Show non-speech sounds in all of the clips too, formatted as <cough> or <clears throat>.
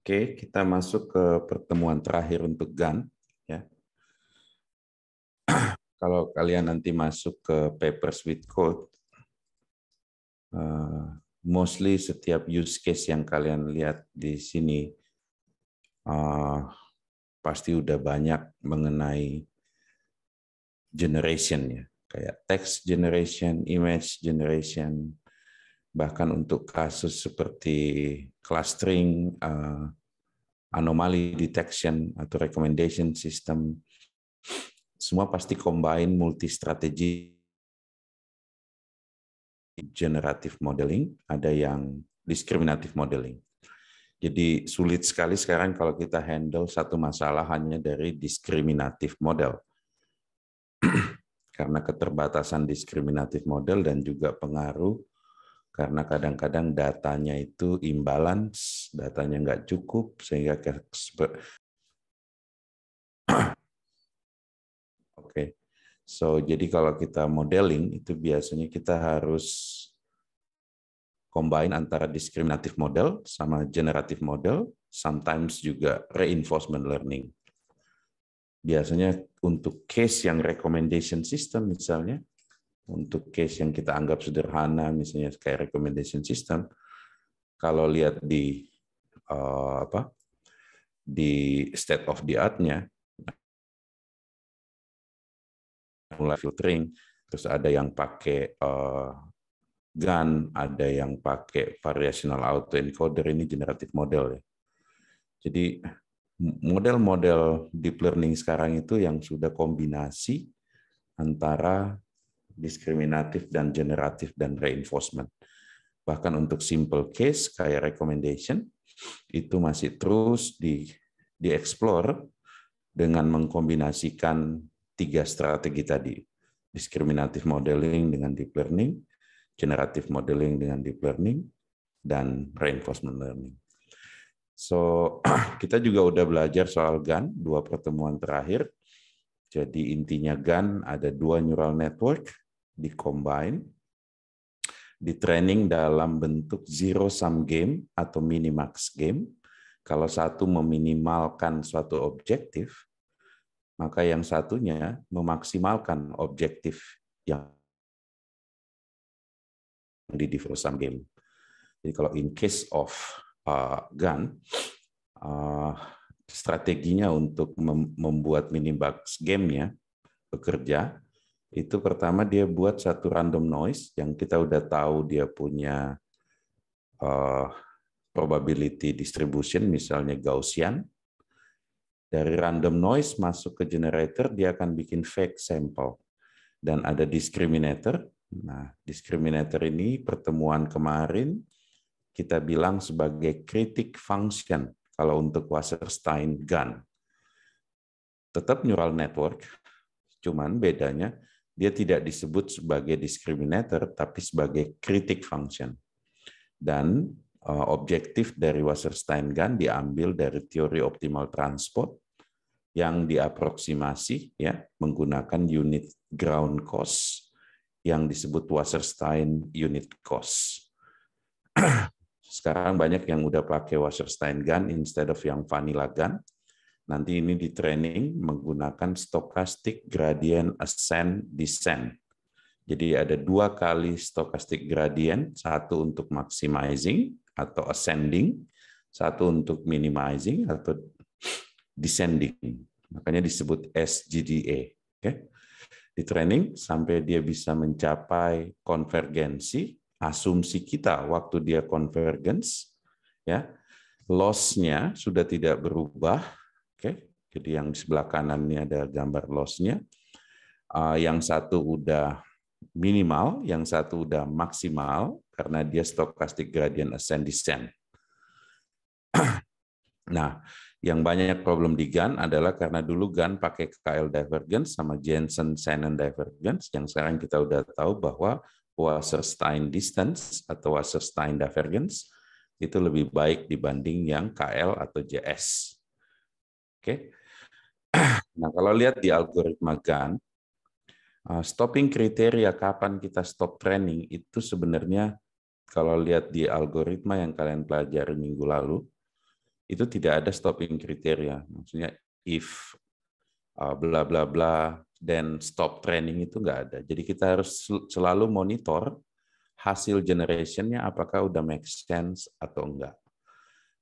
Oke, kita masuk ke pertemuan terakhir untuk GAN. Ya. <clears throat> Kalau kalian nanti masuk ke papers with code, uh, mostly setiap use case yang kalian lihat di sini uh, pasti udah banyak mengenai generation ya, kayak text generation, image generation, bahkan untuk kasus seperti clustering, uh, anomaly detection atau recommendation system, semua pasti combine multi strategi generative modeling, ada yang discriminative modeling. Jadi sulit sekali sekarang kalau kita handle satu masalah hanya dari diskriminatif model. <clears throat> Karena keterbatasan diskriminatif model dan juga pengaruh karena kadang-kadang datanya itu imbalance, datanya nggak cukup, sehingga <clears throat> Oke, okay. so jadi kalau kita modeling itu biasanya kita harus combine antara discriminative model sama generative model, sometimes juga reinforcement learning. Biasanya untuk case yang recommendation system misalnya, untuk case yang kita anggap sederhana, misalnya kayak recommendation system, kalau lihat di uh, apa di state of the art-nya, mulai filtering, terus ada yang pakai uh, GAN, ada yang pakai variational autoencoder, ini generative model ya. Jadi model-model deep learning sekarang itu yang sudah kombinasi antara diskriminatif dan generatif dan reinforcement. Bahkan untuk simple case kayak recommendation itu masih terus di dieksplor dengan mengkombinasikan tiga strategi tadi. Discriminative modeling dengan deep learning, generative modeling dengan deep learning, dan reinforcement learning. So, <clears throat> kita juga udah belajar soal GAN, dua pertemuan terakhir. Jadi intinya GAN ada dua neural network, di di training dalam bentuk zero sum game atau minimax game. Kalau satu meminimalkan suatu objektif, maka yang satunya memaksimalkan objektif yang di zero sum game. Jadi kalau in case of uh, gun, uh, strateginya untuk membuat minimax game-nya bekerja itu pertama dia buat satu random noise yang kita udah tahu dia punya uh, probability distribution, misalnya Gaussian. Dari random noise masuk ke generator, dia akan bikin fake sample. Dan ada discriminator. Nah, discriminator ini pertemuan kemarin kita bilang sebagai critic function kalau untuk Wasserstein gun. Tetap neural network, cuman bedanya dia tidak disebut sebagai discriminator, tapi sebagai critic function. Dan uh, objektif dari Wasserstein-Gunn diambil dari teori optimal transport yang diaproksimasi ya menggunakan unit ground cost yang disebut Wasserstein unit cost. <clears throat> Sekarang banyak yang udah pakai Wasserstein gun instead of yang vanilla gun Nanti ini di training menggunakan stochastic gradient ascent descent. Jadi ada dua kali stochastic gradient, satu untuk maximizing atau ascending, satu untuk minimizing atau descending. Makanya disebut SGDA. Oke. Di training sampai dia bisa mencapai konvergensi, asumsi kita waktu dia convergence, ya, loss-nya sudah tidak berubah, Oke, jadi yang di sebelah ini ada gambar loss-nya. Uh, yang satu udah minimal, yang satu udah maksimal karena dia stochastic gradient ascent descent. <clears throat> nah, yang banyak problem di GAN adalah karena dulu GAN pakai KL divergence sama Jensen-Shannon divergence, yang sekarang kita udah tahu bahwa Wasserstein distance atau Wasserstein divergence itu lebih baik dibanding yang KL atau JS. Oke. <clears throat> Nah, kalau lihat di algoritma GAN, uh, stopping kriteria kapan kita stop training itu sebenarnya kalau lihat di algoritma yang kalian pelajari minggu lalu, itu tidak ada stopping kriteria. Maksudnya if uh, bla bla bla dan stop training itu nggak ada. Jadi kita harus selalu monitor hasil generationnya apakah udah make sense atau enggak.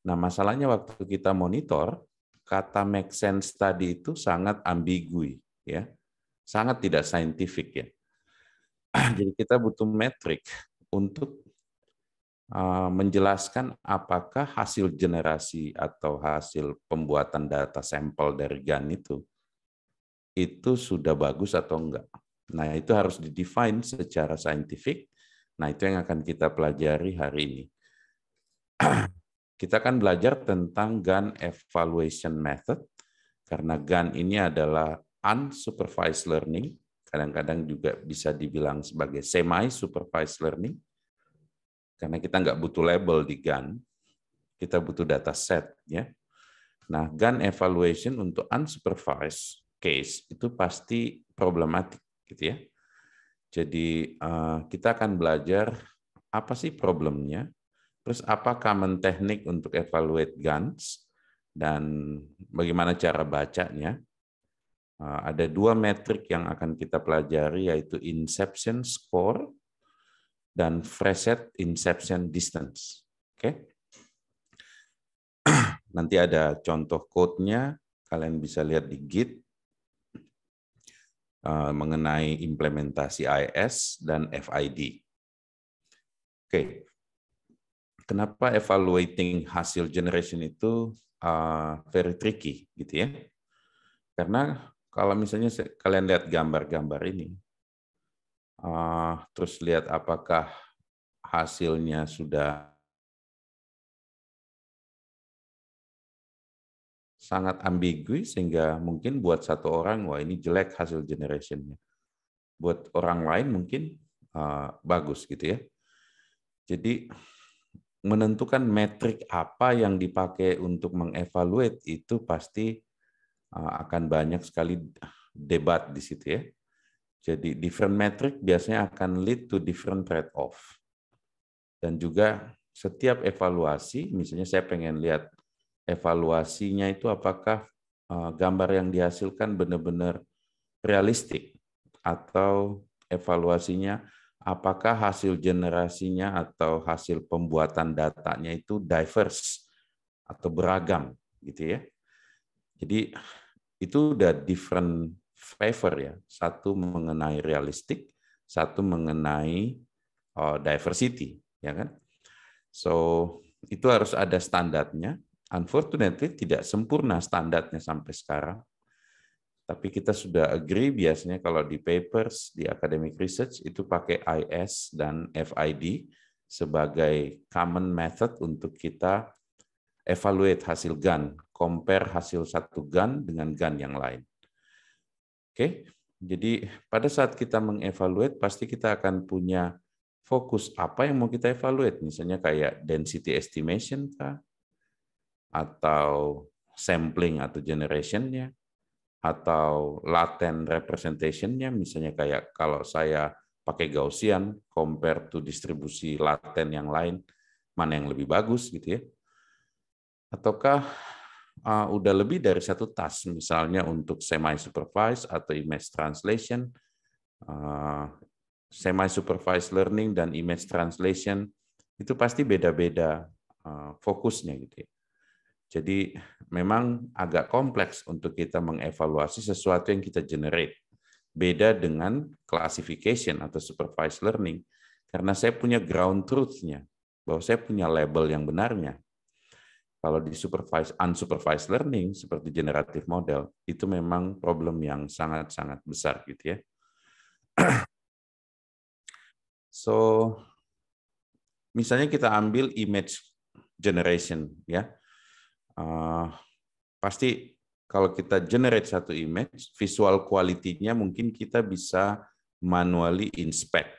Nah masalahnya waktu kita monitor kata make sense tadi itu sangat ambigu ya, sangat tidak saintifik ya. <clears throat> Jadi kita butuh metrik untuk uh, menjelaskan apakah hasil generasi atau hasil pembuatan data sampel dari GAN itu itu sudah bagus atau enggak. Nah, itu harus didefine secara saintifik. Nah, itu yang akan kita pelajari hari ini. <clears throat> Kita akan belajar tentang GAN evaluation method, karena GAN ini adalah unsupervised learning, kadang-kadang juga bisa dibilang sebagai semi-supervised learning, karena kita nggak butuh label di GAN, kita butuh data set. ya. Nah, GAN evaluation untuk unsupervised case itu pasti problematik gitu ya. Jadi eh, kita akan belajar apa sih problemnya, terus apa common teknik untuk evaluate guns dan bagaimana cara bacanya. Eh, ada dua metrik yang akan kita pelajari yaitu inception score dan Freset inception distance. Oke. <clears throat> Nanti ada contoh code-nya, kalian bisa lihat di Git Eh, mengenai implementasi IS dan FID. Oke, kenapa evaluating hasil generation itu uh, very tricky gitu ya? Karena kalau misalnya kalian lihat gambar-gambar ini, uh, terus lihat apakah hasilnya sudah sangat ambigu sehingga mungkin buat satu orang wah ini jelek hasil generationnya. Buat orang lain mungkin uh, bagus gitu ya. Jadi menentukan metrik apa yang dipakai untuk mengevaluate itu pasti uh, akan banyak sekali debat di situ ya. Jadi different metric biasanya akan lead to different trade-off. Dan juga setiap evaluasi, misalnya saya pengen lihat evaluasinya itu apakah eh, gambar yang dihasilkan benar-benar realistik atau evaluasinya apakah hasil generasinya atau hasil pembuatan datanya itu diverse atau beragam gitu ya. Jadi itu udah different favor ya. Satu mengenai realistik, satu mengenai uh, diversity, ya kan? So itu harus ada standarnya Unfortunately tidak sempurna standarnya sampai sekarang. Tapi kita sudah agree biasanya kalau di papers, di academic research itu pakai IS dan FID sebagai common method untuk kita evaluate hasil GAN, compare hasil satu GAN dengan GAN yang lain. Oke, jadi pada saat kita mengevaluate pasti kita akan punya fokus apa yang mau kita evaluate, misalnya kayak density estimation kah, atau sampling atau generationnya atau latent representation-nya misalnya kayak kalau saya pakai Gaussian compare to distribusi laten yang lain mana yang lebih bagus gitu ya. Ataukah uh, udah lebih dari satu task misalnya untuk semi supervised atau image translation uh, semi supervised learning dan image translation itu pasti beda-beda uh, fokusnya gitu ya. Jadi memang agak kompleks untuk kita mengevaluasi sesuatu yang kita generate. Beda dengan classification atau supervised learning, karena saya punya ground truth-nya, bahwa saya punya label yang benarnya. Kalau di supervised, unsupervised learning, seperti generative model, itu memang problem yang sangat-sangat besar. gitu ya. <clears throat> So, misalnya kita ambil image generation, ya pasti kalau kita generate satu image, visual quality-nya mungkin kita bisa manually inspect.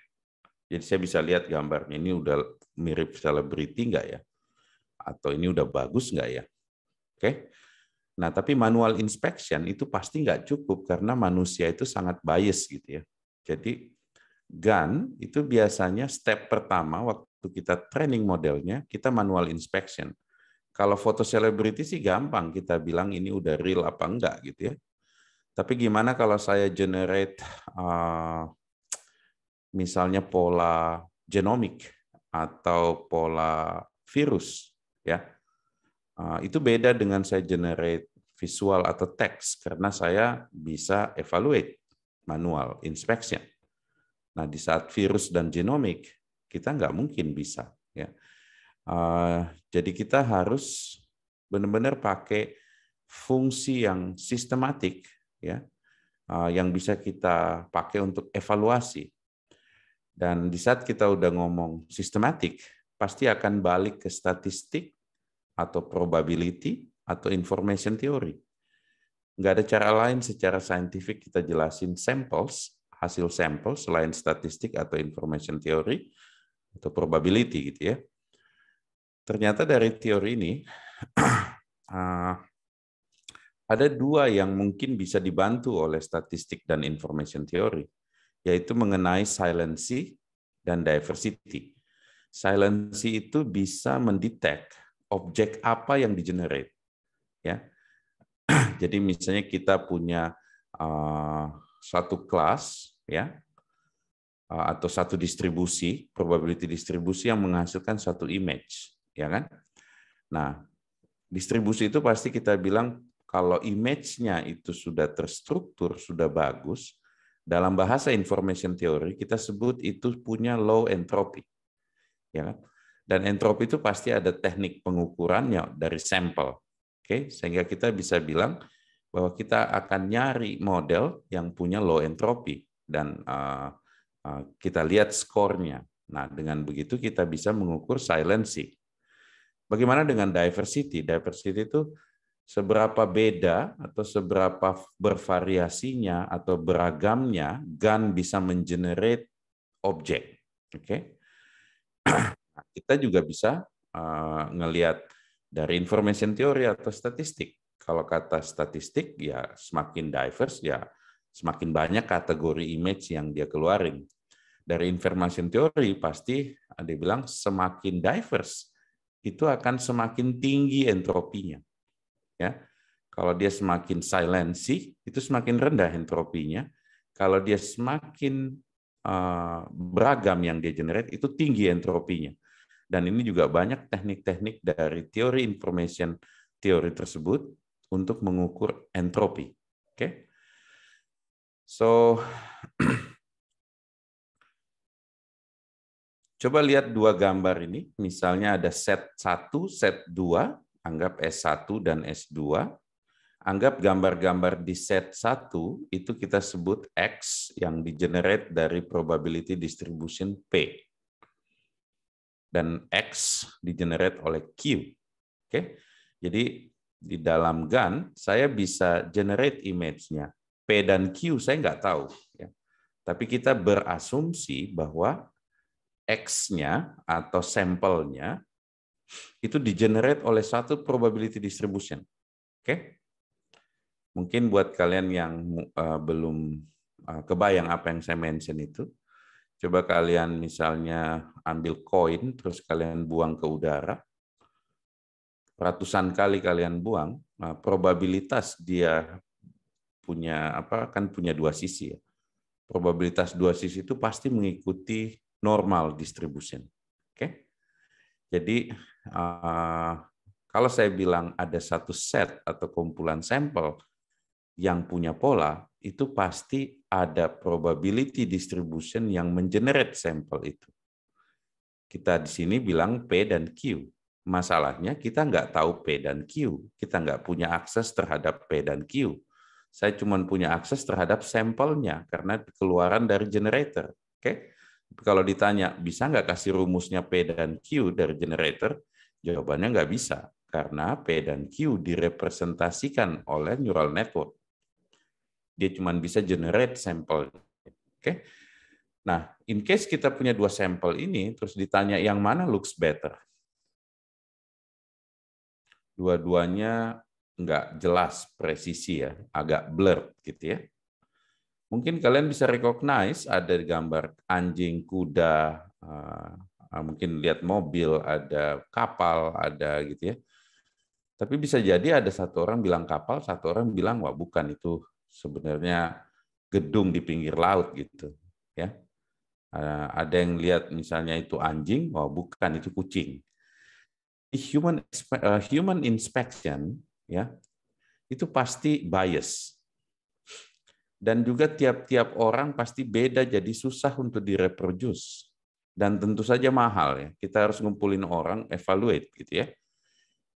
Jadi saya bisa lihat gambarnya ini udah mirip selebriti nggak ya? Atau ini udah bagus nggak ya? Oke. Nah, tapi manual inspection itu pasti nggak cukup karena manusia itu sangat bias gitu ya. Jadi GAN itu biasanya step pertama waktu kita training modelnya, kita manual inspection kalau foto selebriti sih gampang kita bilang ini udah real apa enggak gitu ya. Tapi gimana kalau saya generate uh, misalnya pola genomik atau pola virus ya. Uh, itu beda dengan saya generate visual atau teks karena saya bisa evaluate manual inspection. Nah, di saat virus dan genomik kita nggak mungkin bisa. Uh, jadi kita harus benar-benar pakai fungsi yang sistematik ya uh, yang bisa kita pakai untuk evaluasi. Dan di saat kita udah ngomong sistematik, pasti akan balik ke statistik atau probability atau information theory. Nggak ada cara lain secara saintifik kita jelasin samples, hasil sampel selain statistik atau information theory atau probability gitu ya. Ternyata dari teori ini ah, <clears throat> ada dua yang mungkin bisa dibantu oleh statistik dan information theory, yaitu mengenai silency dan diversity. Silency itu bisa mendetek objek apa yang digenerate ya. <clears throat> Jadi misalnya kita punya uh, satu kelas ya uh, atau satu distribusi, probability distribusi yang menghasilkan satu image, ya kan? Nah, distribusi itu pasti kita bilang kalau image-nya itu sudah terstruktur, sudah bagus, dalam bahasa information theory kita sebut itu punya low entropy. Ya kan? Dan entropi itu pasti ada teknik pengukurannya dari sampel. Oke, sehingga kita bisa bilang bahwa kita akan nyari model yang punya low entropy dan uh, uh, kita lihat skornya. Nah, dengan begitu kita bisa mengukur silency. Bagaimana dengan diversity? Diversity itu seberapa beda atau seberapa bervariasinya atau beragamnya GAN bisa mengenerate objek. Oke. Okay? Nah, kita juga bisa uh, ngelihat dari information theory atau statistik. Kalau kata statistik ya semakin diverse ya semakin banyak kategori image yang dia keluarin. Dari information theory pasti ada bilang semakin diverse itu akan semakin tinggi entropinya. Ya. Kalau dia semakin silency itu semakin rendah entropinya. Kalau dia semakin uh, beragam yang dia generate itu tinggi entropinya. Dan ini juga banyak teknik-teknik dari teori information teori tersebut untuk mengukur entropi. Oke. Okay? So Coba lihat dua gambar ini. Misalnya ada set 1, set 2, anggap S1 dan S2. Anggap gambar-gambar di set 1 itu kita sebut X yang di-generate dari probability distribution P dan X di-generate oleh Q. Oke. Jadi di dalam GAN saya bisa generate image-nya. P dan Q saya nggak tahu ya. Tapi kita berasumsi bahwa X-nya atau sampelnya itu di-generate oleh satu probability distribution. Oke. Mungkin buat kalian yang uh, belum uh, kebayang apa yang saya mention itu, Coba kalian misalnya ambil koin, terus kalian buang ke udara, ratusan kali kalian buang, nah, probabilitas dia punya apa kan punya dua sisi ya. Probabilitas dua sisi itu pasti mengikuti normal distribution. Oke. Jadi uh, kalau saya bilang ada satu set atau kumpulan sampel yang punya pola, itu pasti ada probability distribution yang mengenerate sampel itu. Kita di sini bilang P dan Q. Masalahnya kita nggak tahu P dan Q. Kita nggak punya akses terhadap P dan Q. Saya cuma punya akses terhadap sampelnya karena keluaran dari generator. Oke? Kalau ditanya, bisa nggak kasih rumusnya P dan Q dari generator? Jawabannya nggak bisa, karena P dan Q direpresentasikan oleh neural network dia cuma bisa generate sampel. Oke. Okay? Nah, in case kita punya dua sampel ini, terus ditanya yang mana looks better. Dua-duanya nggak jelas presisi ya, agak blur gitu ya. Mungkin kalian bisa recognize ada gambar anjing, kuda, uh, mungkin lihat mobil, ada kapal, ada gitu ya. Tapi bisa jadi ada satu orang bilang kapal, satu orang bilang wah bukan itu sebenarnya gedung di pinggir laut gitu, ya. Eh, ada yang lihat misalnya itu anjing, wah bukan itu kucing. Human inspection ya itu pasti bias. Dan juga tiap-tiap orang pasti beda jadi susah untuk direproduce. Dan tentu saja mahal ya. Kita harus ngumpulin orang, evaluate gitu ya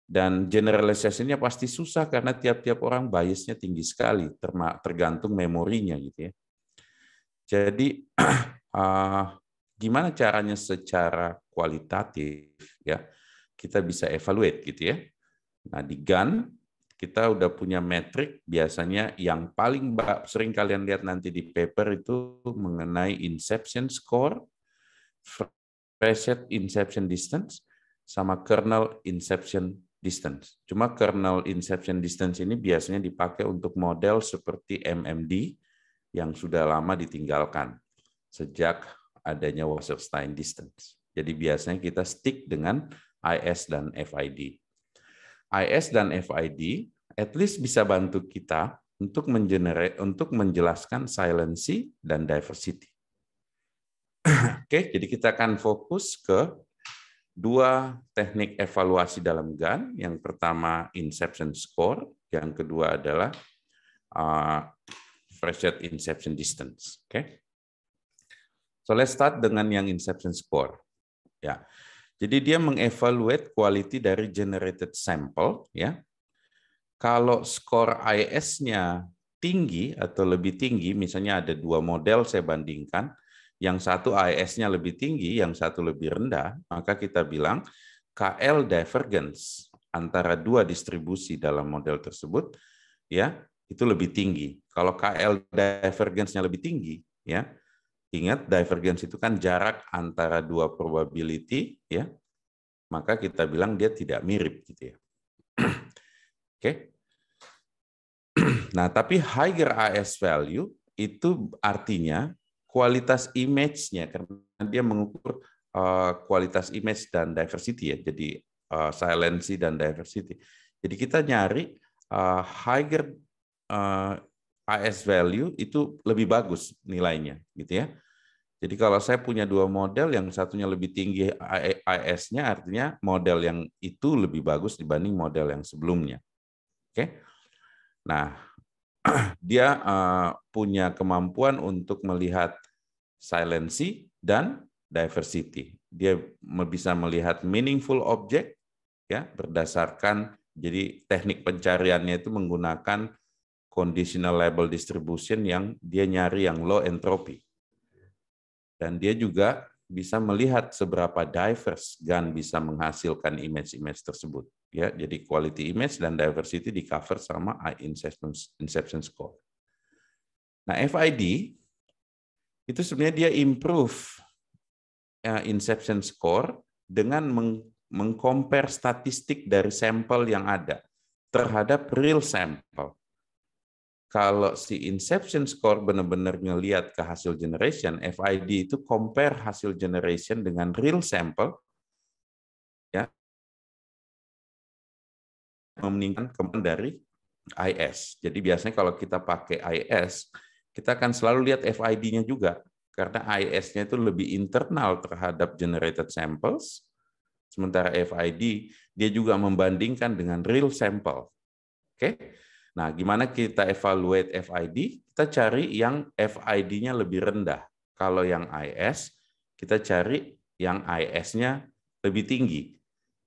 dan generalisasinya pasti susah karena tiap-tiap orang biasnya tinggi sekali, tergantung memorinya gitu ya. Jadi uh, <clears throat> gimana caranya secara kualitatif ya kita bisa evaluate gitu ya. Nah di GAN kita udah punya metrik biasanya yang paling sering kalian lihat nanti di paper itu mengenai inception score, preset inception distance, sama kernel inception distance. Cuma kernel inception distance ini biasanya dipakai untuk model seperti MMD yang sudah lama ditinggalkan sejak adanya Wasserstein distance. Jadi biasanya kita stick dengan IS dan FID. IS dan FID at least bisa bantu kita untuk mengenerate untuk menjelaskan silency dan diversity. <clears throat> Oke, jadi kita akan fokus ke dua teknik evaluasi dalam GAN. Yang pertama inception score, yang kedua adalah uh, Freshet inception distance. Oke. Okay? So let's start dengan yang inception score. Ya. Jadi dia mengevaluate quality dari generated sample ya. Kalau skor IS-nya tinggi atau lebih tinggi, misalnya ada dua model saya bandingkan, yang satu AES-nya lebih tinggi, yang satu lebih rendah, maka kita bilang KL divergence antara dua distribusi dalam model tersebut ya itu lebih tinggi. Kalau KL divergence-nya lebih tinggi ya. Ingat divergence itu kan jarak antara dua probability ya. Maka kita bilang dia tidak mirip gitu ya. <clears throat> Oke. <clears throat> Nah, tapi higher AS value itu artinya kualitas image-nya karena dia mengukur uh, kualitas image dan diversity ya. Jadi uh, silency dan diversity. Jadi kita nyari uh, higher AS value itu lebih bagus nilainya gitu ya. Jadi kalau saya punya dua model yang satunya lebih tinggi AS-nya artinya model yang itu lebih bagus dibanding model yang sebelumnya. Oke. Nah, <clears throat> dia uh, punya kemampuan untuk melihat silency dan diversity. Dia bisa melihat meaningful object ya berdasarkan jadi teknik pencariannya itu menggunakan conditional label distribution yang dia nyari yang low entropy. Dan dia juga bisa melihat seberapa diverse GAN bisa menghasilkan image-image tersebut. Ya, jadi quality image dan diversity di cover sama inception, inception score. Nah, FID itu sebenarnya dia improve ya, inception score dengan mengcompare statistik dari sampel yang ada terhadap real sampel. Kalau si inception score benar-benar ngelihat ke hasil generation, FID itu compare hasil generation dengan real sampel, meningkatkan kemampuan dari IS. Jadi biasanya kalau kita pakai IS, kita akan selalu lihat FID-nya juga karena IS-nya itu lebih internal terhadap generated samples, sementara FID dia juga membandingkan dengan real sample. Oke. Nah, gimana kita evaluate FID? Kita cari yang FID-nya lebih rendah. Kalau yang IS, kita cari yang IS-nya lebih tinggi.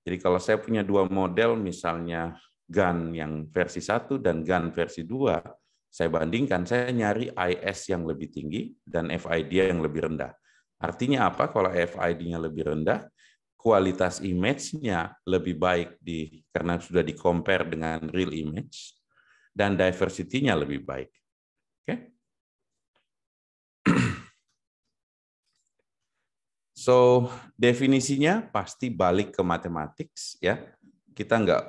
Jadi kalau saya punya dua model, misalnya GAN yang versi 1 dan GAN versi 2, saya bandingkan, saya nyari IS yang lebih tinggi dan FID yang lebih rendah. Artinya apa? Kalau FID-nya lebih rendah, kualitas image-nya lebih baik di karena sudah di compare dengan real image dan diversity-nya lebih baik. Oke. Okay? So, definisinya pasti balik ke matematik ya. Kita nggak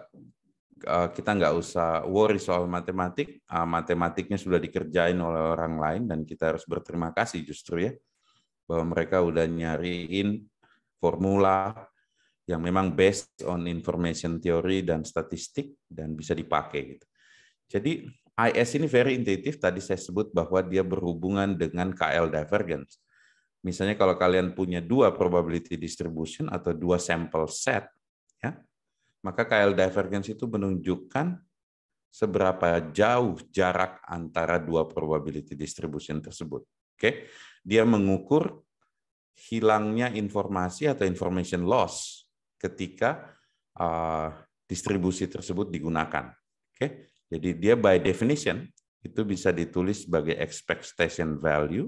eh, kita nggak usah worry soal matematik. Ah, matematiknya sudah dikerjain oleh orang lain dan kita harus berterima kasih justru ya bahwa mereka udah nyariin formula yang memang based on information theory dan statistik dan bisa dipakai gitu. Jadi IS ini very intuitive tadi saya sebut bahwa dia berhubungan dengan KL divergence. Misalnya kalau kalian punya dua probability distribution atau dua sampel set ya, maka KL divergence itu menunjukkan seberapa jauh jarak antara dua probability distribution tersebut. Oke. Dia mengukur hilangnya informasi atau information loss ketika uh, distribusi tersebut digunakan. Oke, jadi dia by definition itu bisa ditulis sebagai expectation value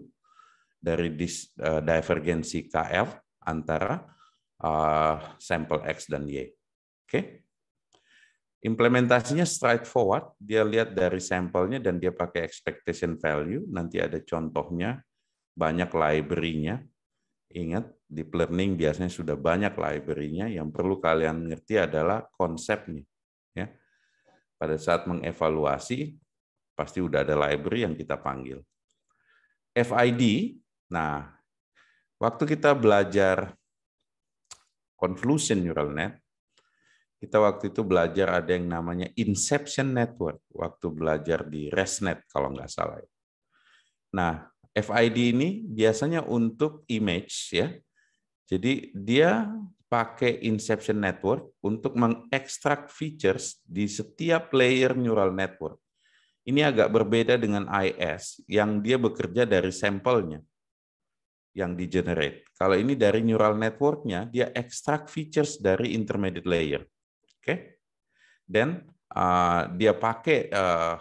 dari dis, uh, divergensi KF antara uh, sampel X dan Y. Oke. Implementasinya straightforward, dia lihat dari sampelnya dan dia pakai expectation value, nanti ada contohnya, banyak library-nya, Ingat, deep learning biasanya sudah banyak library-nya. Yang perlu kalian ngerti adalah konsepnya. Ya. Pada saat mengevaluasi, pasti udah ada library yang kita panggil. FID, nah, waktu kita belajar convolution neural net, kita waktu itu belajar ada yang namanya inception network, waktu belajar di ResNet kalau nggak salah. Nah, FID ini biasanya untuk image ya. Jadi dia pakai inception network untuk mengekstrak features di setiap layer neural network. Ini agak berbeda dengan IS yang dia bekerja dari sampelnya yang di generate. Kalau ini dari neural networknya, dia ekstrak features dari intermediate layer. Oke, okay? dan uh, dia pakai uh,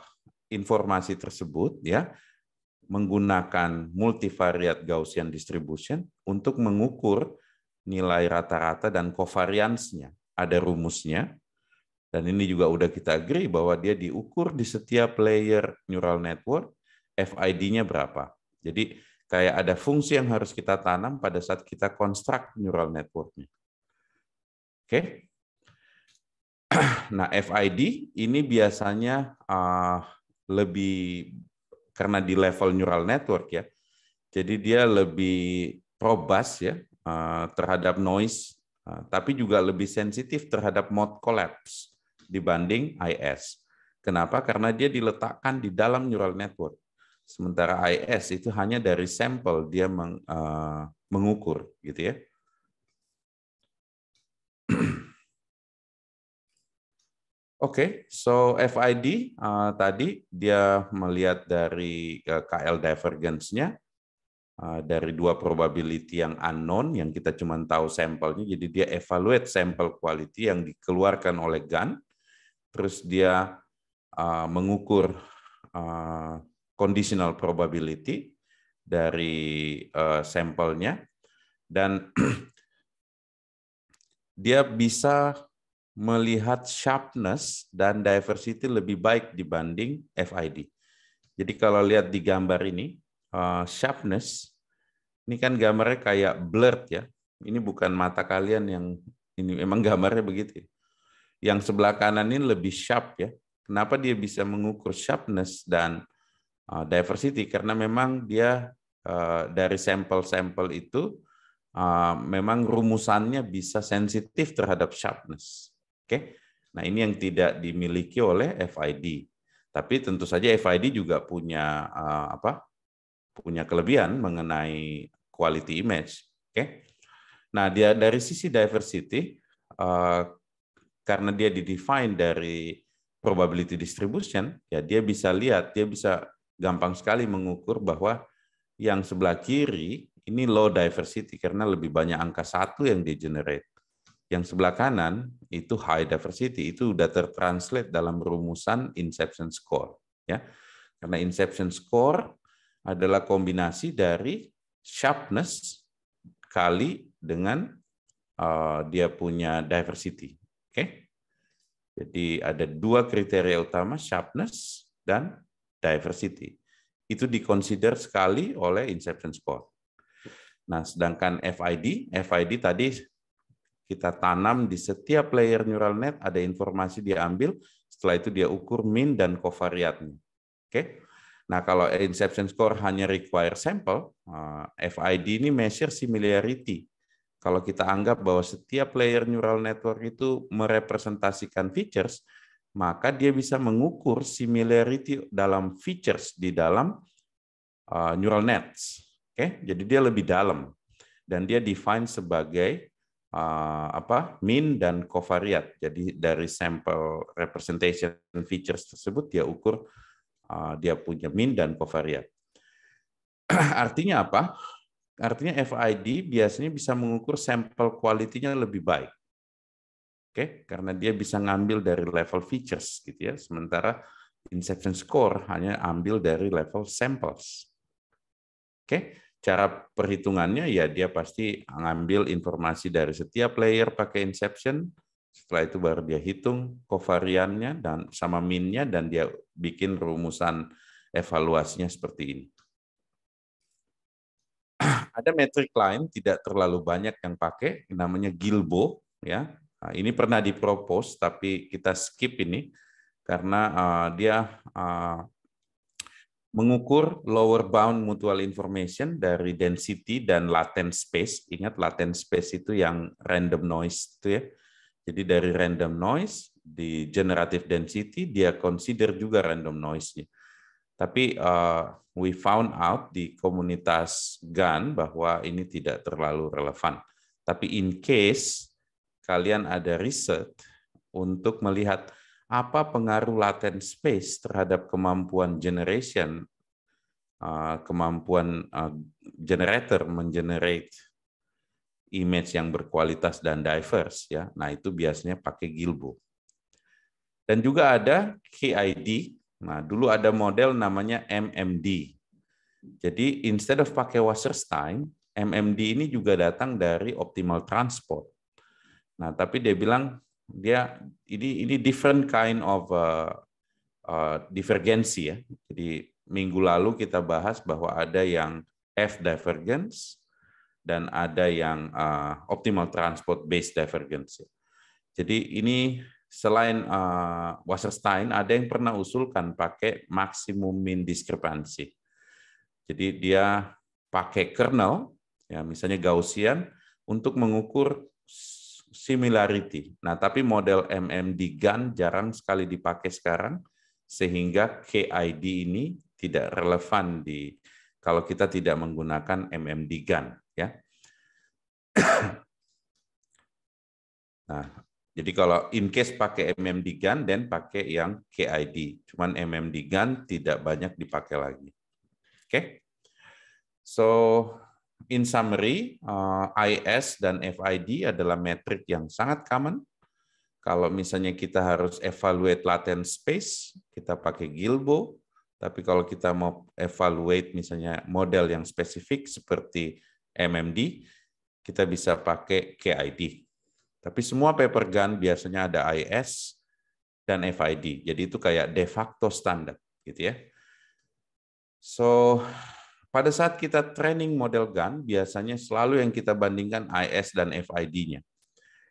informasi tersebut ya menggunakan multivariate Gaussian distribution untuk mengukur nilai rata-rata dan covariance-nya. Ada rumusnya, dan ini juga udah kita agree bahwa dia diukur di setiap layer neural network, FID-nya berapa. Jadi kayak ada fungsi yang harus kita tanam pada saat kita construct neural network-nya. Oke. <clears throat> Nah, FID ini biasanya uh, lebih karena di level neural network ya. Jadi dia lebih robust ya eh, terhadap noise, eh, tapi juga lebih sensitif terhadap mode collapse dibanding IS. Kenapa? Karena dia diletakkan di dalam neural network. Sementara IS itu hanya dari sampel dia eh, mengukur gitu ya. <clears throat> Oke, okay, so FID uh, tadi dia melihat dari uh, KL divergence-nya uh, dari dua probability yang unknown yang kita cuma tahu sampelnya, jadi dia evaluate sampel quality yang dikeluarkan oleh GAN, terus dia uh, mengukur uh, conditional probability dari uh, sampelnya dan <clears throat> dia bisa melihat sharpness dan diversity lebih baik dibanding FID. Jadi kalau lihat di gambar ini, uh, sharpness, ini kan gambarnya kayak blurred ya. Ini bukan mata kalian yang ini memang gambarnya begitu. Yang sebelah kanan ini lebih sharp ya. Kenapa dia bisa mengukur sharpness dan diversity? Karena memang dia uh, dari sampel-sampel itu memang rumusannya bisa sensitif terhadap sharpness. Oke. Nah, ini yang tidak dimiliki oleh FID. Tapi tentu saja FID juga punya uh, apa? punya kelebihan mengenai quality image. Oke. Nah, dia dari sisi diversity uh, karena dia didefine dari probability distribution, ya dia bisa lihat, dia bisa gampang sekali mengukur bahwa yang sebelah kiri ini low diversity karena lebih banyak angka satu yang di generate. Yang sebelah kanan itu high diversity, itu sudah tertranslate dalam rumusan inception score. ya Karena inception score adalah kombinasi dari sharpness kali dengan uh, dia punya diversity. Oke? Okay? Jadi ada dua kriteria utama, sharpness dan diversity. Itu dikonsider sekali oleh inception score. Nah, sedangkan FID, FID tadi kita tanam di setiap layer neural net ada informasi dia ambil, setelah itu dia ukur min dan covariatnya. Oke. Nah, kalau inception score hanya require sample, eh, FID ini measure similarity kalau kita anggap bahwa setiap layer neural network itu merepresentasikan features, maka dia bisa mengukur similarity dalam features di dalam uh, neural nets. Oke, jadi dia lebih dalam dan dia define sebagai uh, apa mean dan covariat. Jadi dari sampel representation features tersebut dia ukur uh, dia punya mean dan covariat. <clears throat> Artinya apa? Artinya FID biasanya bisa mengukur sampel quality-nya lebih baik. Oke, karena dia bisa ngambil dari level features gitu ya. Sementara inception score hanya ambil dari level samples. Oke, cara perhitungannya ya dia pasti ngambil informasi dari setiap layer pakai inception, setelah itu baru dia hitung covariannya dan sama min-nya dan dia bikin rumusan evaluasinya seperti ini. <clears throat> Ada metrik lain tidak terlalu banyak yang pakai, namanya Gilbo. Ya, nah, ini pernah dipropos tapi kita skip ini karena uh, dia uh, mengukur lower bound mutual information dari density dan latent space. Ingat latent space itu yang random noise itu ya. Jadi dari random noise di generative density dia consider juga random noise-nya. Tapi uh, we found out di komunitas GAN bahwa ini tidak terlalu relevan. Tapi in case kalian ada riset untuk melihat apa pengaruh latent space terhadap kemampuan generation, uh, kemampuan uh, generator mengenerate image yang berkualitas dan diverse ya. Nah, itu biasanya pakai Gilbo. Dan juga ada KID Nah, dulu ada model namanya MMD. Jadi instead of pakai Wasserstein, MMD ini juga datang dari optimal transport. Nah, tapi dia bilang dia ini ini different kind of uh, uh, divergensi ya. Jadi minggu lalu kita bahas bahwa ada yang F divergence dan ada yang uh, optimal transport based divergence. Jadi ini selain uh, Wasserstein, ada yang pernah usulkan pakai maksimum min diskrepansi. Jadi dia pakai kernel, ya misalnya Gaussian, untuk mengukur similarity. Nah, tapi model MMD GAN jarang sekali dipakai sekarang, sehingga KID ini tidak relevan di kalau kita tidak menggunakan MMD GAN. Ya. <coughs> Nah, jadi kalau in case pakai MMD GAN, dan pakai yang KID. Cuman MMD GAN tidak banyak dipakai lagi. Oke. Okay? So, in summary, uh, IS dan FID adalah metrik yang sangat common. Kalau misalnya kita harus evaluate latent space, kita pakai Gilbo. Tapi kalau kita mau evaluate misalnya model yang spesifik seperti MMD, kita bisa pakai KID. Tapi semua paper gun biasanya ada IS dan FID. Jadi itu kayak de facto standar, gitu ya. So, pada saat kita training model gun, biasanya selalu yang kita bandingkan IS dan FID-nya.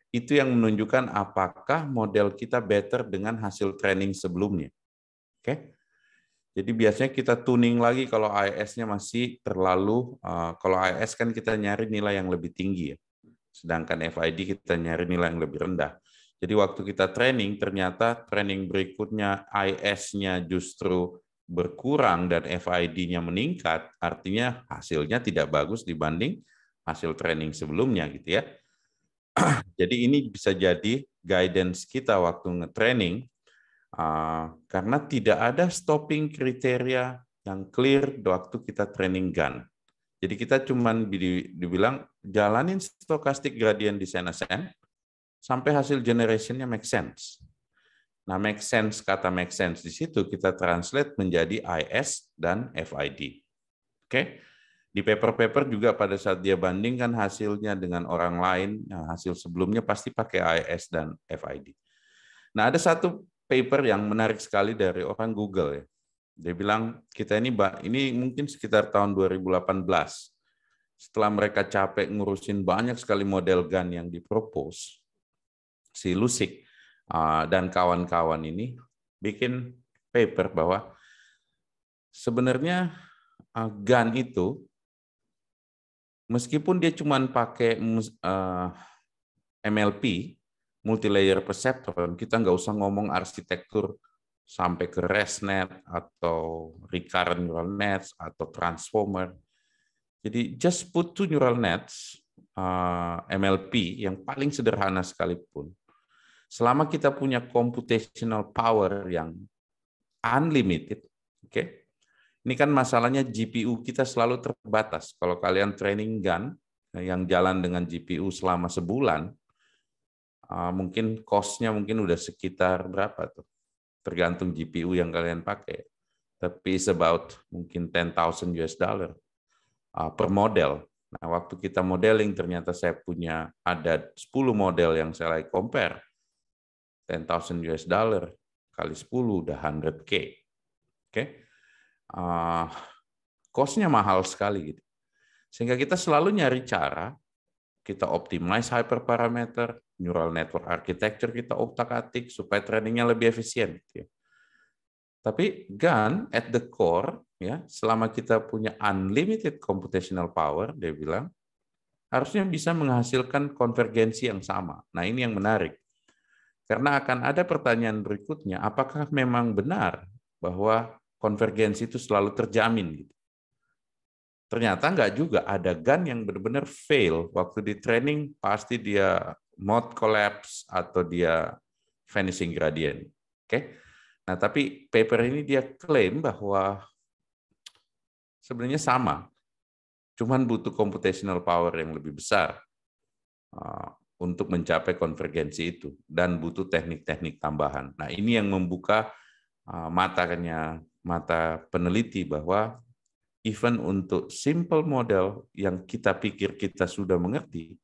Itu yang menunjukkan apakah model kita better dengan hasil training sebelumnya. Oke? Jadi biasanya kita tuning lagi kalau IS-nya masih terlalu, uh, kalau IS kan kita nyari nilai yang lebih tinggi ya. Sedangkan FID kita nyari nilai yang lebih rendah. Jadi waktu kita training, ternyata training berikutnya IS-nya justru berkurang dan FID-nya meningkat, artinya hasilnya tidak bagus dibanding hasil training sebelumnya gitu ya. <clears throat> Jadi ini bisa jadi guidance kita waktu nge-training uh, karena tidak ada stopping kriteria yang clear waktu kita training gun. Jadi kita cuma dibilang jalanin stochastic gradient descent ascent sampai hasil generationnya make sense. Nah, make sense kata make sense di situ kita translate menjadi IS dan FID. Oke. Di paper-paper juga pada saat dia bandingkan hasilnya dengan orang lain, nah hasil sebelumnya pasti pakai IS dan FID. Nah, ada satu paper yang menarik sekali dari orang Google ya. Dia bilang kita ini ini mungkin sekitar tahun 2018. Setelah mereka capek ngurusin banyak sekali model gun yang dipropose, si Lusik dan kawan-kawan ini bikin paper bahwa sebenarnya uh, gun itu meskipun dia cuma pakai MLP, multi-layer perceptron, kita nggak usah ngomong arsitektur sampai ke ResNet atau recurrent neural nets atau transformer. Jadi just put two neural nets MLP yang paling sederhana sekalipun. Selama kita punya computational power yang unlimited, oke. Okay? Ini kan masalahnya GPU kita selalu terbatas. Kalau kalian training gun yang jalan dengan GPU selama sebulan, uh, mungkin cost-nya mungkin udah sekitar berapa tuh? Tergantung GPU yang kalian pakai. Tapi it's about mungkin 10,000 US dollar uh, per model. Nah, waktu kita modeling ternyata saya punya ada 10 model yang saya like compare. 10,000 US dollar kali 10 udah 100k. Oke. Okay? Uh, mahal sekali gitu. Sehingga kita selalu nyari cara kita optimize hyperparameter, neural network architecture kita otak-atik supaya trainingnya lebih efisien. Gitu ya. Tapi GAN at the core, ya selama kita punya unlimited computational power, dia bilang, harusnya bisa menghasilkan konvergensi yang sama. Nah ini yang menarik. Karena akan ada pertanyaan berikutnya, apakah memang benar bahwa konvergensi itu selalu terjamin? Gitu? Ternyata nggak juga. Ada gun yang benar-benar fail. Waktu di training pasti dia mode collapse atau dia vanishing gradient. Oke. Okay? Nah, tapi paper ini dia klaim bahwa sebenarnya sama. Cuman butuh computational power yang lebih besar uh, untuk mencapai konvergensi itu dan butuh teknik-teknik tambahan. Nah, ini yang membuka uh, matanya mata peneliti bahwa even untuk simple model yang kita pikir kita sudah mengerti,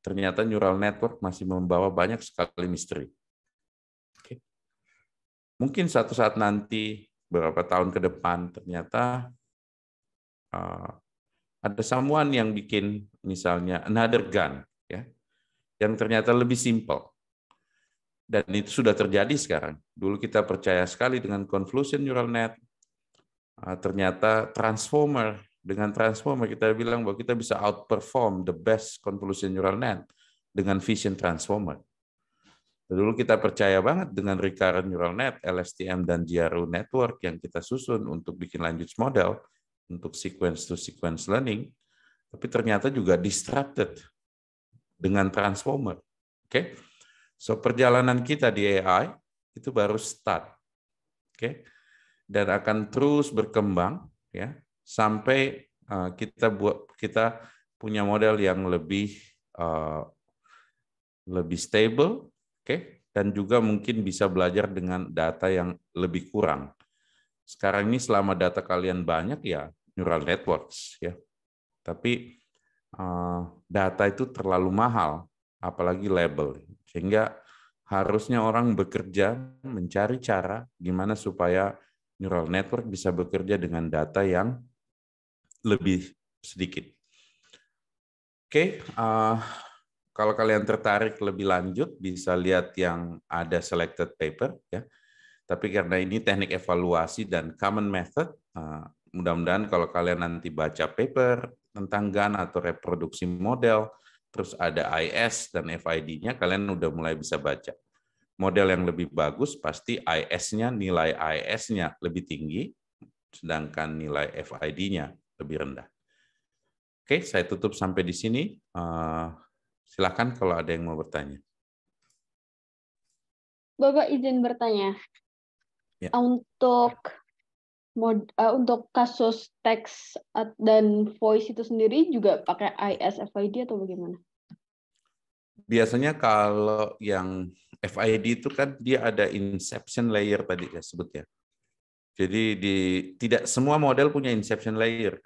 ternyata neural network masih membawa banyak sekali misteri. Oke. Mungkin satu saat nanti, beberapa tahun ke depan, ternyata uh, ada someone yang bikin misalnya another gun, yang ternyata lebih simple. Dan itu sudah terjadi sekarang. Dulu kita percaya sekali dengan convolution neural net, Ah, ternyata transformer dengan transformer kita bilang bahwa kita bisa outperform the best convolution neural net dengan vision transformer. Dulu kita percaya banget dengan recurrent neural net, LSTM dan GRU network yang kita susun untuk bikin language model untuk sequence to sequence learning, tapi ternyata juga disrupted dengan transformer. Oke. Okay? So perjalanan kita di AI itu baru start. Oke. Okay? dan akan terus berkembang ya sampai uh, kita buat kita punya model yang lebih uh, lebih stable, oke, okay? dan juga mungkin bisa belajar dengan data yang lebih kurang. Sekarang ini selama data kalian banyak ya neural networks ya, tapi data itu terlalu mahal, apalagi label, sehingga harusnya orang bekerja mencari cara gimana supaya neural network bisa bekerja dengan data yang lebih sedikit. Oke, okay, uh, kalau kalian tertarik lebih lanjut bisa lihat yang ada selected paper ya. Tapi karena ini teknik evaluasi dan common method, uh, mudah-mudahan kalau kalian nanti baca paper tentang GAN atau reproduksi model, terus ada IS dan FID-nya, kalian udah mulai bisa baca model yang lebih bagus pasti IS-nya, nilai IS-nya lebih tinggi, sedangkan nilai FID-nya lebih rendah. Oke, saya tutup sampai di sini. Uh, silakan kalau ada yang mau bertanya. Bapak izin bertanya. Ya. Untuk mod, uh, untuk kasus teks dan voice itu sendiri juga pakai IS FID atau bagaimana? biasanya kalau yang FID itu kan dia ada inception layer tadi ya sebut ya. Jadi di tidak semua model punya inception layer.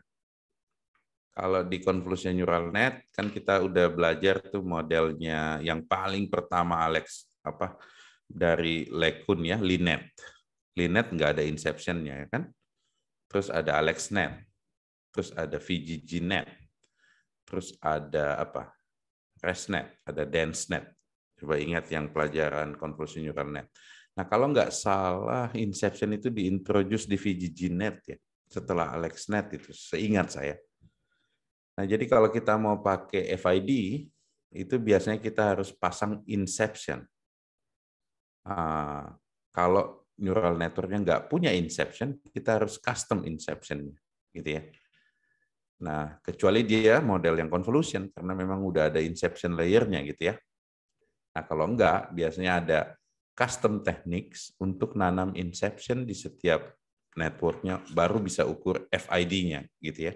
Kalau di convolution neural net kan kita udah belajar tuh modelnya yang paling pertama Alex apa dari Lekun ya, Linet. Linet nggak ada inceptionnya ya kan. Terus ada AlexNet. Terus ada VGGNet. Terus ada apa? ResNet, ada DenseNet. Coba ingat yang pelajaran convolution neural net. Nah, kalau nggak salah, Inception itu diintroduce di VGGNet ya, setelah AlexNet itu, seingat saya. Nah, jadi kalau kita mau pakai FID, itu biasanya kita harus pasang inception. Uh, kalau neural networknya nggak punya inception, kita harus custom inception, gitu ya. Nah, kecuali dia model yang convolution, karena memang udah ada inception layer-nya gitu ya. Nah, kalau enggak, biasanya ada custom techniques untuk nanam inception di setiap networknya, baru bisa ukur FID-nya gitu ya.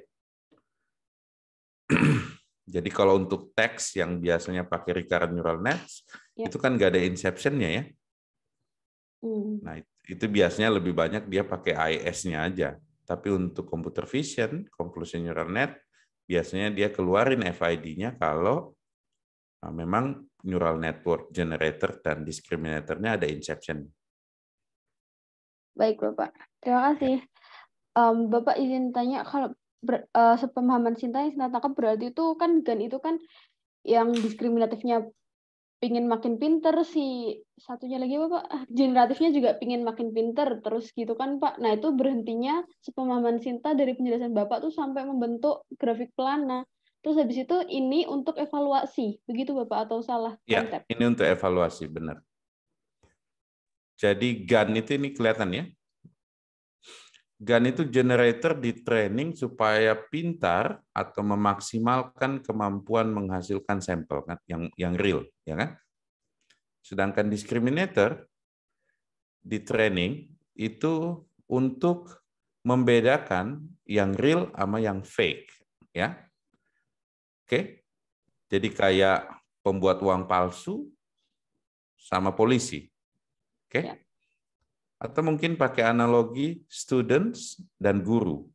<clears throat> Jadi kalau untuk teks yang biasanya pakai recurrent neural nets, ya. itu kan nggak ada inception-nya ya. Hmm. Nah, itu biasanya lebih banyak dia pakai AES-nya aja. Tapi untuk computer vision, convolution neural net, biasanya dia keluarin FID-nya kalau nah, memang neural network generator dan discriminator-nya ada inception. Baik, Bapak. Terima kasih. Um, Bapak izin tanya, kalau ber, uh, sepemahaman Sinta yang Sinta tangkap berarti itu kan GAN itu kan yang diskriminatifnya pingin makin pinter si satunya lagi apa pak? Ah, generatifnya juga pingin makin pinter terus gitu kan pak. Nah itu berhentinya sepemahaman Sinta dari penjelasan bapak tuh sampai membentuk grafik pelana. Terus habis itu ini untuk evaluasi. Begitu bapak atau salah ya, konsep? ini untuk evaluasi benar. Jadi GAN itu ini kelihatan ya GAN itu generator di training supaya pintar atau memaksimalkan kemampuan menghasilkan sampel kan yang yang real, ya kan? Sedangkan discriminator di training itu untuk membedakan yang real sama yang fake, ya. Oke. Jadi kayak pembuat uang palsu sama polisi. Oke. Ya. Atau mungkin pakai analogi students dan guru.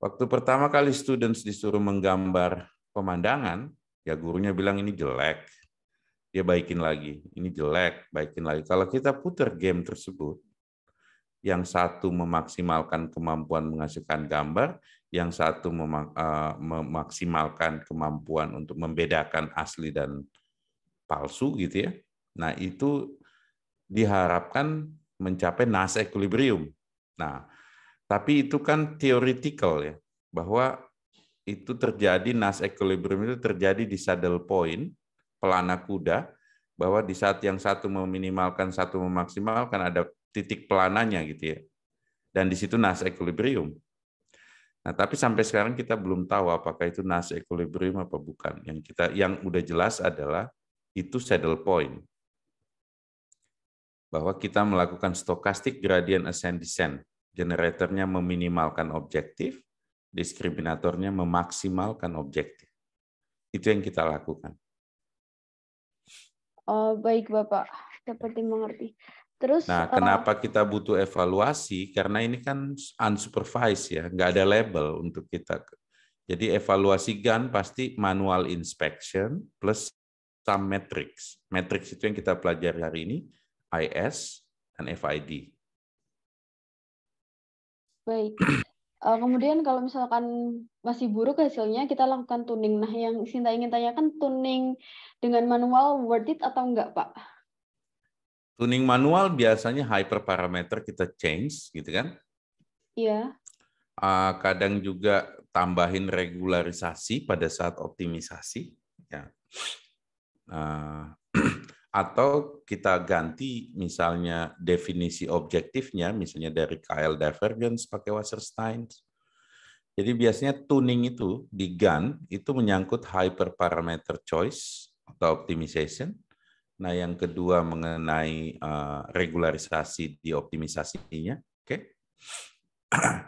Waktu pertama kali students disuruh menggambar pemandangan, ya gurunya bilang ini jelek. Dia baikin lagi, ini jelek, baikin lagi. Kalau kita putar game tersebut, yang satu memaksimalkan kemampuan menghasilkan gambar, yang satu eh, memaksimalkan kemampuan untuk membedakan asli dan palsu gitu ya. Nah, itu diharapkan mencapai NAS equilibrium. Nah, tapi itu kan theoretical ya, bahwa itu terjadi NAS equilibrium itu terjadi di saddle point pelana kuda bahwa di saat yang satu meminimalkan satu memaksimalkan ada titik pelananya gitu ya. Dan di situ NAS equilibrium. Nah, tapi sampai sekarang kita belum tahu apakah itu NAS equilibrium apa bukan. Yang kita yang udah jelas adalah itu saddle point bahwa kita melakukan stochastic gradient ascent descent. Generatornya meminimalkan objektif, diskriminatornya memaksimalkan objektif. Itu yang kita lakukan. Oh, baik Bapak, dapat dimengerti. Terus Nah, kenapa kita butuh evaluasi? Karena ini kan unsupervised ya, nggak ada label untuk kita. Jadi evaluasi GAN pasti manual inspection plus some metrics. Metrics itu yang kita pelajari hari ini IS, dan FID. Baik. Uh, <clears throat> kemudian kalau misalkan masih buruk hasilnya, kita lakukan tuning. Nah, yang Sinta ingin tanyakan, tuning dengan manual worth it atau enggak, Pak? Tuning manual biasanya hyperparameter kita change, gitu kan? Iya. Uh, kadang juga tambahin regularisasi pada saat optimisasi. Ya. Uh, atau kita ganti misalnya definisi objektifnya, misalnya dari KL divergence pakai Wasserstein. Jadi biasanya tuning itu di GAN itu menyangkut hyperparameter choice atau optimization. Nah, yang kedua mengenai uh, regularisasi di optimisasinya, oke. Okay? <clears throat>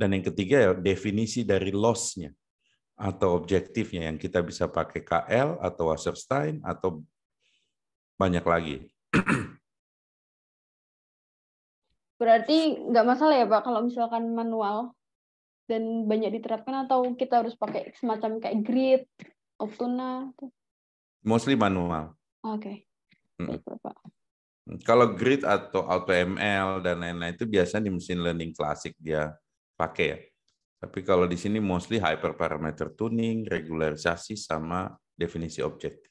Dan yang ketiga ya definisi dari loss-nya atau objektifnya yang kita bisa pakai KL atau Wasserstein atau banyak lagi. Berarti nggak masalah ya Pak kalau misalkan manual dan banyak diterapkan atau kita harus pakai semacam kayak grid, Optuna? Mostly manual. Oke. Okay. Kalau grid atau AutoML dan lain-lain itu biasanya di mesin learning klasik dia pakai ya. Tapi kalau di sini mostly hyperparameter tuning, regularisasi sama definisi objek.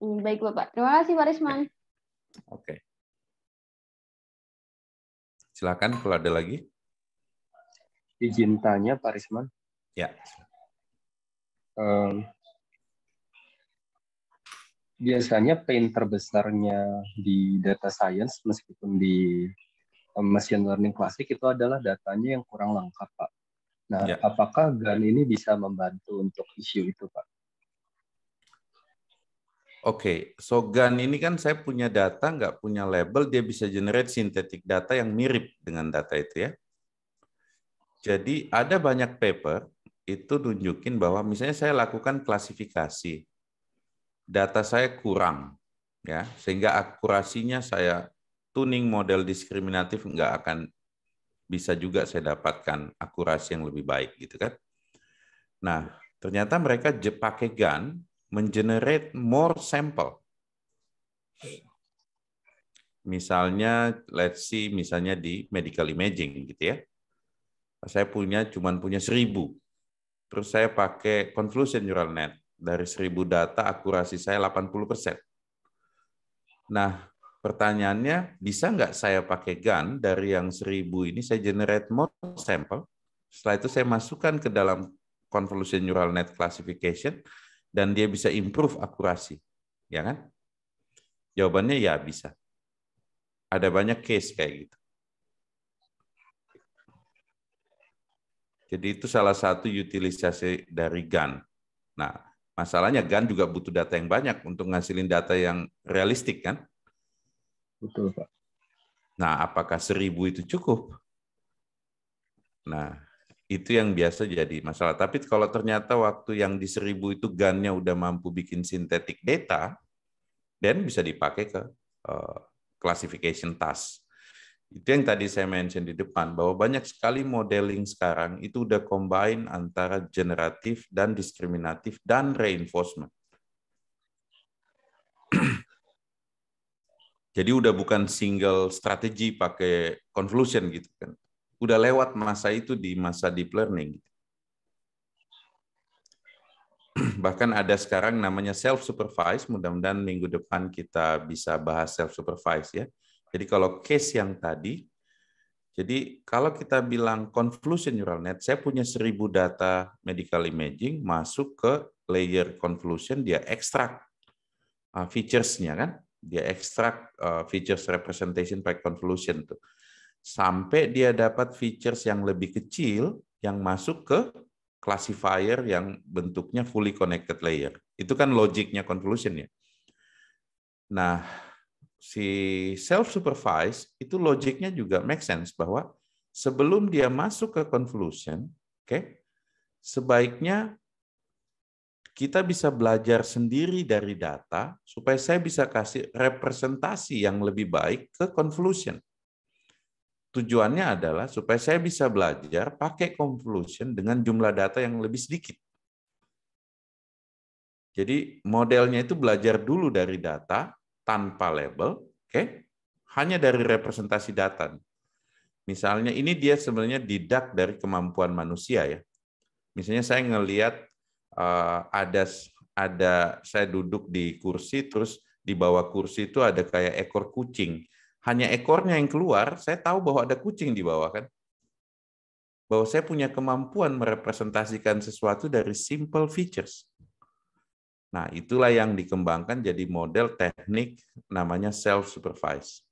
Hmm, baik Bapak. Terima kasih Pak Risman. Oke. Silakan kalau ada lagi. Izin tanya Pak Risman. Ya. Um, biasanya pain terbesarnya di data science meskipun di machine learning klasik itu adalah datanya yang kurang lengkap, Pak. Nah, ya. apakah GAN ini bisa membantu untuk isu itu, Pak? Oke, okay. so GAN ini kan saya punya data, nggak punya label, dia bisa generate sintetik data yang mirip dengan data itu ya. Jadi ada banyak paper itu nunjukin bahwa misalnya saya lakukan klasifikasi, data saya kurang, ya sehingga akurasinya saya tuning model diskriminatif nggak akan bisa juga saya dapatkan akurasi yang lebih baik gitu kan. Nah, ternyata mereka pakai GAN mengenerate more sample. Misalnya, let's see, misalnya di medical imaging gitu ya. Saya punya cuman punya seribu. Terus saya pakai convolution neural net. Dari seribu data, akurasi saya 80%. Nah, pertanyaannya, bisa nggak saya pakai GAN dari yang seribu ini, saya generate more sample. Setelah itu saya masukkan ke dalam convolution neural net classification, dan dia bisa improve akurasi. Ya kan? Jawabannya ya bisa. Ada banyak case kayak gitu. Jadi itu salah satu utilisasi dari GAN. Nah, masalahnya GAN juga butuh data yang banyak untuk ngasilin data yang realistik kan? Betul, Pak. Nah, apakah seribu itu cukup? Nah, itu yang biasa jadi masalah. Tapi kalau ternyata waktu yang di seribu itu GAN-nya udah mampu bikin sintetik data, dan bisa dipakai ke uh, classification task. Itu yang tadi saya mention di depan, bahwa banyak sekali modeling sekarang itu udah combine antara generatif dan diskriminatif dan reinforcement. <clears throat> Jadi udah bukan single strategi pakai convolution gitu kan udah lewat masa itu di masa deep learning. <clears throat> Bahkan ada sekarang namanya self supervised, mudah-mudahan minggu depan kita bisa bahas self supervised ya. Jadi kalau case yang tadi, jadi kalau kita bilang convolution neural net, saya punya seribu data medical imaging masuk ke layer convolution, dia ekstrak uh, features-nya kan, dia ekstrak uh, features representation by convolution tuh sampai dia dapat features yang lebih kecil yang masuk ke classifier yang bentuknya fully connected layer. Itu kan logiknya convolution ya. Nah, si self supervised itu logiknya juga make sense bahwa sebelum dia masuk ke convolution, oke, okay, sebaiknya kita bisa belajar sendiri dari data supaya saya bisa kasih representasi yang lebih baik ke convolution. Tujuannya adalah supaya saya bisa belajar pakai convolution dengan jumlah data yang lebih sedikit. Jadi modelnya itu belajar dulu dari data tanpa label, oke? Okay? Hanya dari representasi data. Misalnya ini dia sebenarnya didak dari kemampuan manusia ya. Misalnya saya ngelihat uh, ada ada saya duduk di kursi terus di bawah kursi itu ada kayak ekor kucing hanya ekornya yang keluar, saya tahu bahwa ada kucing di bawah kan. Bahwa saya punya kemampuan merepresentasikan sesuatu dari simple features. Nah, itulah yang dikembangkan jadi model teknik namanya self-supervised.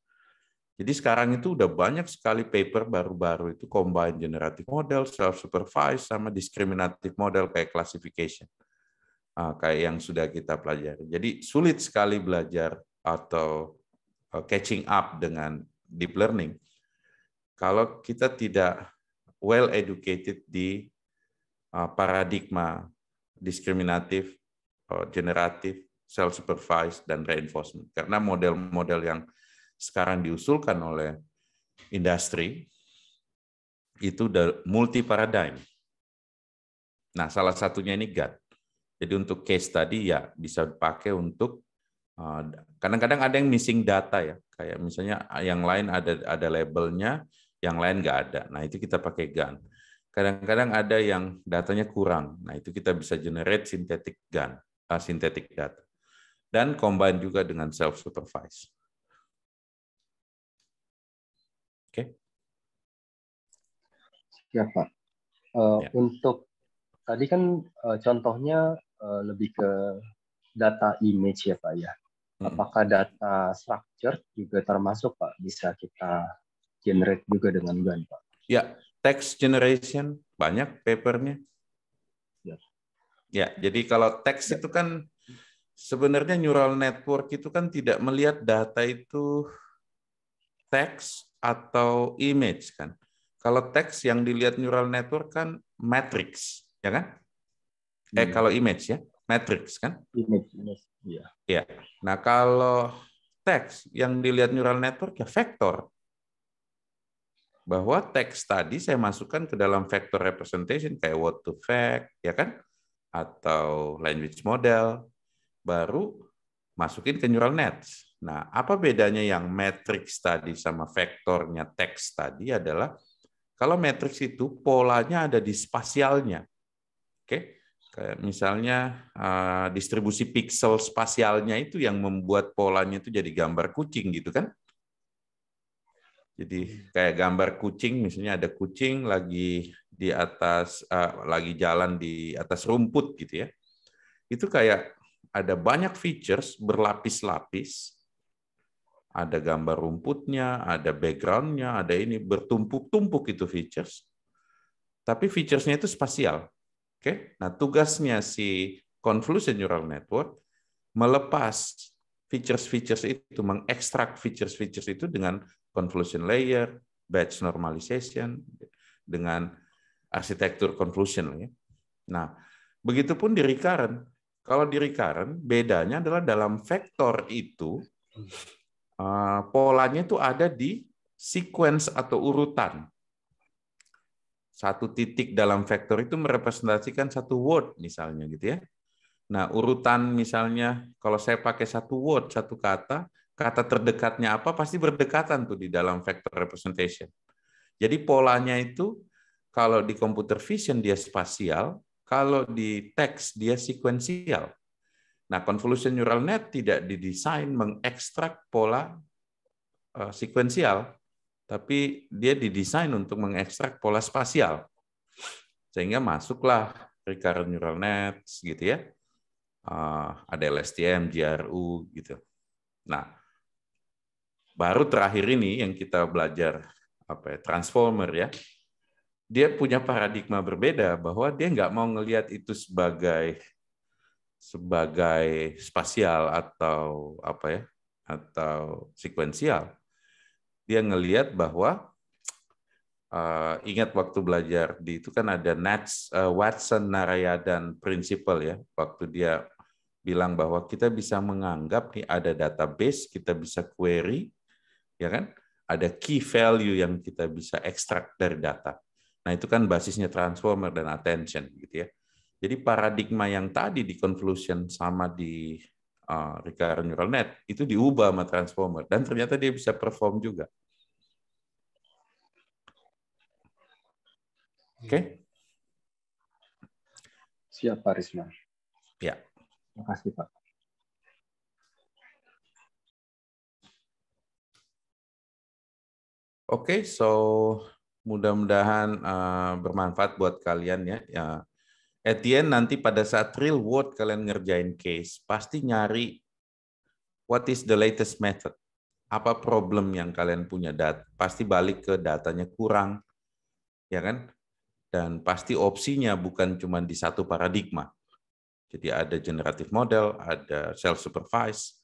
Jadi sekarang itu udah banyak sekali paper baru-baru itu combine generative model, self-supervised, sama discriminative model kayak classification. Nah, kayak yang sudah kita pelajari. Jadi sulit sekali belajar atau catching up dengan deep learning kalau kita tidak well educated di uh, paradigma diskriminatif, uh, generatif, self supervised dan reinforcement. Karena model-model yang sekarang diusulkan oleh industri itu multi paradigm. Nah, salah satunya ini GAT. Jadi untuk case tadi ya bisa dipakai untuk Kadang-kadang ada yang missing data ya, kayak misalnya yang lain ada ada labelnya, yang lain nggak ada. Nah itu kita pakai GAN. Kadang-kadang ada yang datanya kurang. Nah itu kita bisa generate synthetic GAN, uh, synthetic data, dan combine juga dengan self supervised. Oke. Okay. Ya Pak. Uh, ya. Untuk tadi kan uh, contohnya uh, lebih ke data image ya Pak ya. Hmm. Apakah data structure juga termasuk Pak bisa kita generate juga dengan GAN Pak? Ya, text generation banyak papernya. Ya. Ya, jadi kalau teks ya. itu kan sebenarnya neural network itu kan tidak melihat data itu teks atau image kan. Kalau teks yang dilihat neural network kan matrix, ya kan? Eh hmm. kalau image ya, matrix kan? Image, image. Iya. Ya. Nah, kalau teks yang dilihat neural network ya vektor. Bahwa teks tadi saya masukkan ke dalam vector representation kayak word to fact, ya kan? Atau language model baru masukin ke neural nets. Nah, apa bedanya yang matrix tadi sama vektornya teks tadi adalah kalau matrix itu polanya ada di spasialnya. Oke. Kayak misalnya uh, distribusi pixel spasialnya itu yang membuat polanya itu jadi gambar kucing gitu kan. Jadi kayak gambar kucing misalnya ada kucing lagi di atas uh, lagi jalan di atas rumput gitu ya. Itu kayak ada banyak features berlapis-lapis. Ada gambar rumputnya, ada backgroundnya, ada ini bertumpuk-tumpuk itu features. Tapi featuresnya itu spasial. Oke, nah tugasnya si convolution neural network melepas features-features itu, mengekstrak features-features itu dengan convolution layer, batch normalization, dengan arsitektur convolution. Ya. Nah, begitupun di recurrent. Kalau di recurrent, bedanya adalah dalam vektor itu, uh, polanya itu ada di sequence atau urutan. Satu titik dalam vektor itu merepresentasikan satu word misalnya gitu ya. Nah, urutan misalnya kalau saya pakai satu word, satu kata, kata terdekatnya apa pasti berdekatan tuh di dalam vector representation. Jadi polanya itu kalau di computer vision dia spasial, kalau di teks dia sekuensial. Nah, convolution neural net tidak didesain mengekstrak pola uh, tapi dia didesain untuk mengekstrak pola spasial. Sehingga masuklah recurrent neural net gitu ya. Uh, ada LSTM, GRU gitu. Nah, baru terakhir ini yang kita belajar apa ya, transformer ya dia punya paradigma berbeda bahwa dia nggak mau ngelihat itu sebagai sebagai spasial atau apa ya atau sekuensial. Dia ngelihat bahwa uh, ingat waktu belajar di itu kan ada Nats uh, Watson Narayadan principle ya. Waktu dia bilang bahwa kita bisa menganggap nih ada database kita bisa query ya kan? Ada key value yang kita bisa ekstrak dari data. Nah, itu kan basisnya transformer dan attention gitu ya. Jadi paradigma yang tadi di convolution sama di uh, recurrent neural net itu diubah sama transformer dan ternyata dia bisa perform juga. Oke. Okay? Siap Pak Risma. Ya. Terima kasih Pak. Oke, okay, so Mudah-mudahan uh, bermanfaat buat kalian ya. ya. At the end nanti pada saat real world kalian ngerjain case, pasti nyari what is the latest method. Apa problem yang kalian punya dat pasti balik ke datanya kurang. Ya kan? Dan pasti opsinya bukan cuma di satu paradigma. Jadi ada generative model, ada self supervised,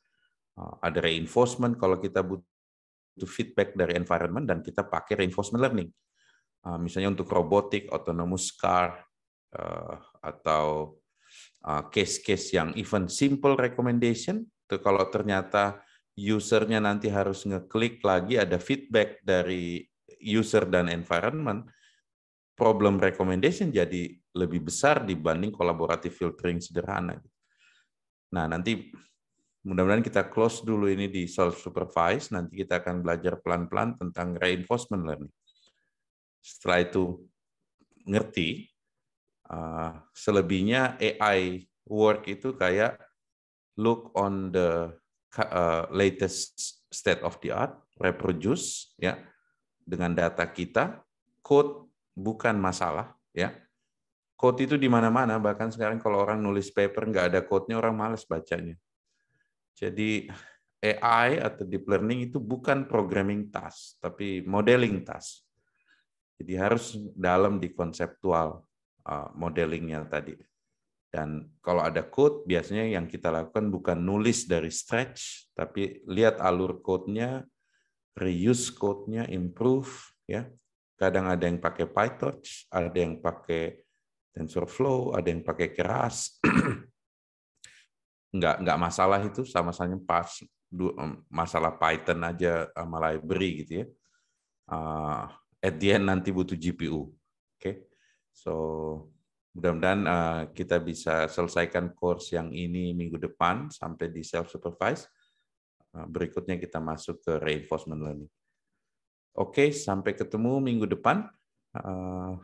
eh, ada reinforcement kalau kita butuh feedback dari environment dan kita pakai reinforcement learning. Ah, misalnya untuk robotik, autonomous car, eh, atau ah, case-case yang even simple recommendation, itu kalau ternyata usernya nanti harus ngeklik lagi ada feedback dari user dan environment, problem recommendation jadi lebih besar dibanding kolaboratif filtering sederhana. Nah, nanti mudah-mudahan kita close dulu ini di self supervised, nanti kita akan belajar pelan-pelan tentang reinforcement learning setelah itu ngerti, uh, selebihnya AI work itu kayak look on the uh, latest state of the art, reproduce ya dengan data kita, code bukan masalah ya. code itu di mana-mana. Bahkan sekarang kalau orang nulis paper nggak ada code-nya, orang males bacanya. Jadi AI atau deep learning itu bukan programming task, tapi modeling task. Jadi harus dalam di konseptual modelingnya tadi. Dan kalau ada code, biasanya yang kita lakukan bukan nulis dari stretch, tapi lihat alur code-nya, reuse code-nya, improve. ya. Kadang ada yang pakai PyTorch, ada yang pakai TensorFlow, ada yang pakai keras. <clears throat> nggak nggak masalah itu sama-sama pas masalah Python aja sama library gitu ya. Uh, at the end nanti butuh GPU. Oke, okay? So mudah-mudahan uh, kita bisa selesaikan course yang ini minggu depan sampai di self supervised. Uh, berikutnya kita masuk ke reinforcement learning. Oke, okay, sampai ketemu minggu depan. Uh,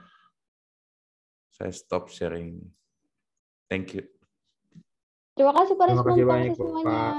saya stop sharing. Thank you. Terima kasih Pak Terima kasih banyak, semuanya. Pak.